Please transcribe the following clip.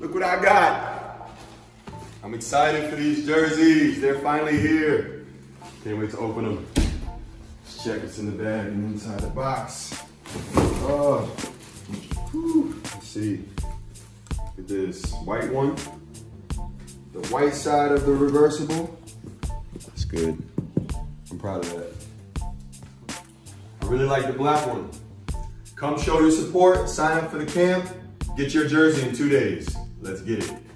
Look what I got. I'm excited for these jerseys. They're finally here. Can't wait to open them. Let's check what's in the bag and inside the box. Oh, Whew. let's see. Look at this white one. The white side of the reversible. That's good. I'm proud of that. I really like the black one. Come show your support, sign up for the camp, get your jersey in two days. Let's get it.